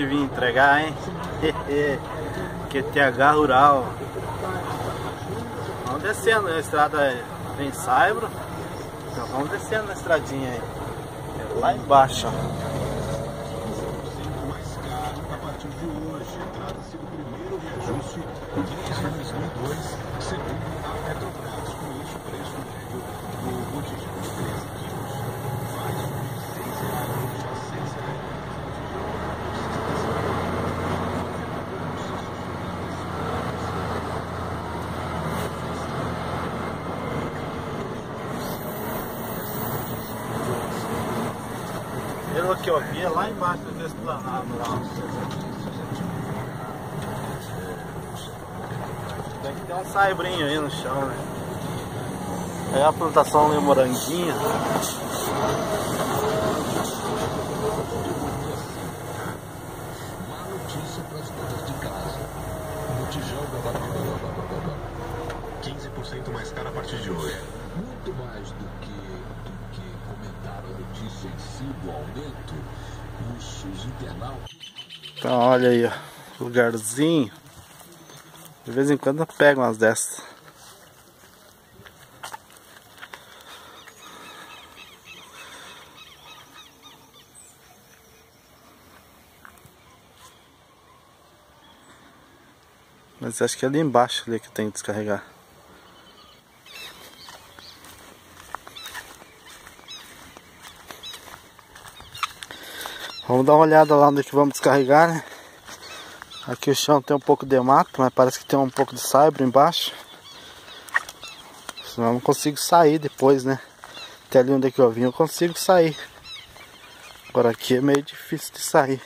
que vim entregar, hein? QTH Rural. Vamos descendo, a estrada em Saibro. Então vamos descendo na estradinha aí. É lá embaixo, ó. Que eu vi, é lá embaixo do esplanado lá. Tem que ter um saibrinho aí no chão, né? Aí a plantação moranguinha. De 15% mais caro a partir de hoje. Muito mais do que, do que comentar a notícia em si do aumento, internautas. Então olha aí, ó. Lugarzinho. De vez em quando eu pego umas dessas. Mas acho que é ali embaixo ali que tenho que descarregar. Vamos dar uma olhada lá onde que vamos descarregar, né? Aqui o chão tem um pouco de mato, mas parece que tem um pouco de saibro embaixo. Senão eu não consigo sair depois, né? Até ali onde é que eu vim eu consigo sair. Agora aqui é meio difícil de sair.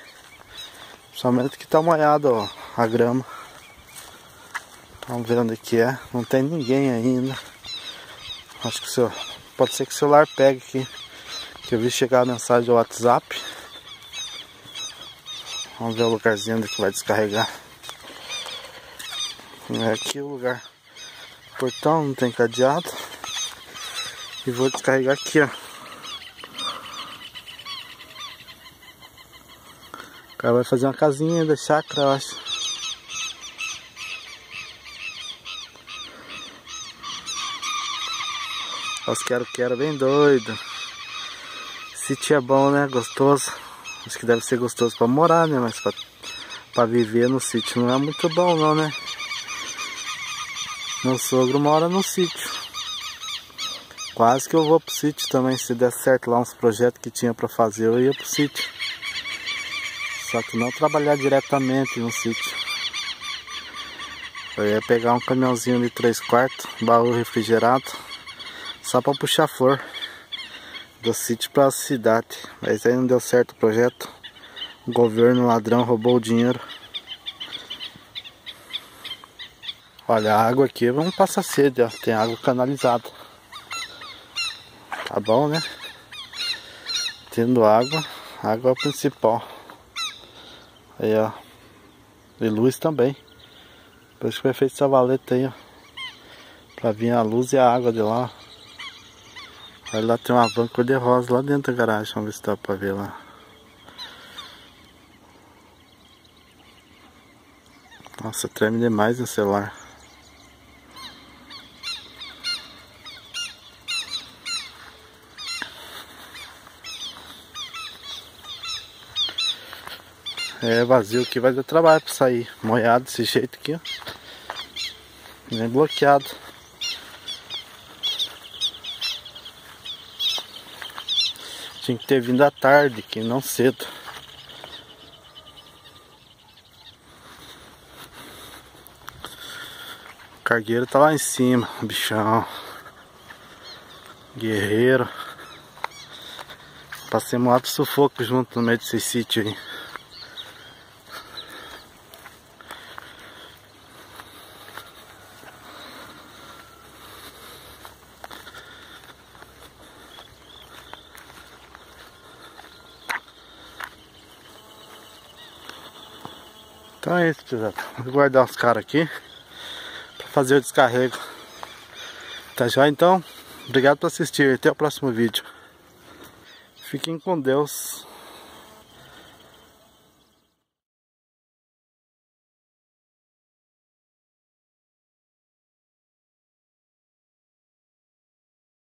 Principalmente que tá molhado ó, a grama. Vamos ver onde que é. Não tem ninguém ainda. Acho que o seu... pode ser que o celular pegue aqui. Que eu vi chegar a mensagem do WhatsApp. Vamos ver o lugarzinho onde que vai descarregar. É aqui o lugar. Portão, não tem cadeado. E vou descarregar aqui, ó. O cara vai fazer uma casinha da chácara, eu acho. Os quero-quero bem doido. Sítio é bom, né? Gostoso. Acho que deve ser gostoso para morar, né? Mas para viver no sítio não é muito bom, não, né? Meu sogro mora no sítio. Quase que eu vou pro sítio também. Se der certo lá uns projetos que tinha para fazer, eu ia pro sítio. Só que não trabalhar diretamente no sítio. Eu ia pegar um caminhãozinho de 3 quartos, baú refrigerado, só para puxar flor do sítio para a cidade. Mas aí não deu certo o projeto. O governo ladrão roubou o dinheiro. Olha, a água aqui vamos passar sede, ó. Tem água canalizada. Tá bom, né? Tendo água, água é principal. Aí, ó. E luz também. Por isso que foi feito essa valeta aí, ó. Pra vir a luz e a água de lá. Olha lá tem uma van de rosa lá dentro da garagem. Vamos ver se dá pra ver lá. Nossa, treme demais no celular. É vazio aqui, vai dar trabalho pra sair. Molhado desse jeito aqui, ó. Bem bloqueado. Tinha que ter vindo à tarde, que não cedo. O cargueiro tá lá em cima, bichão. Guerreiro. Passei um alto sufoco junto no meio desse sítio aí. Então é isso, pessoal. Vou guardar os caras aqui para fazer o descarrego. Tá já então? Obrigado por assistir. Até o próximo vídeo. Fiquem com Deus.